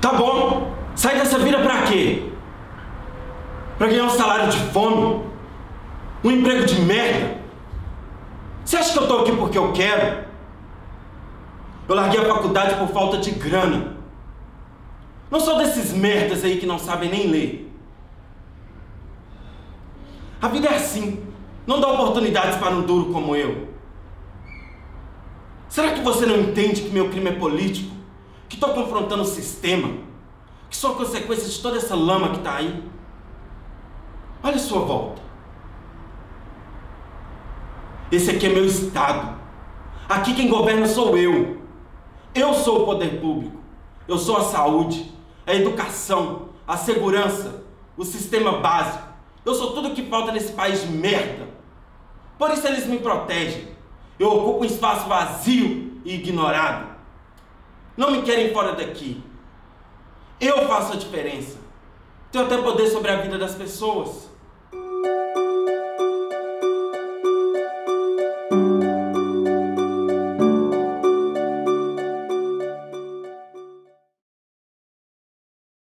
Tá bom, sai dessa vida pra quê? Pra ganhar um salário de fome? Um emprego de merda? Você acha que eu tô aqui porque eu quero? Eu larguei a faculdade por falta de grana. Não sou desses merdas aí que não sabem nem ler. A vida é assim. Não dá oportunidades para um duro como eu. Será que você não entende que meu crime é político? Que estou confrontando o sistema? Que sou a consequência de toda essa lama que está aí? Olha a sua volta. Esse aqui é meu estado. Aqui quem governa sou eu. Eu sou o poder público. Eu sou a saúde, a educação, a segurança, o sistema básico. Eu sou tudo que falta nesse país de merda. Por isso eles me protegem. Eu ocupo um espaço vazio e ignorado. Não me querem fora daqui. Eu faço a diferença. Tenho até poder sobre a vida das pessoas.